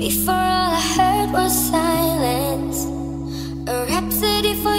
Before all I heard was silence, a rhapsody for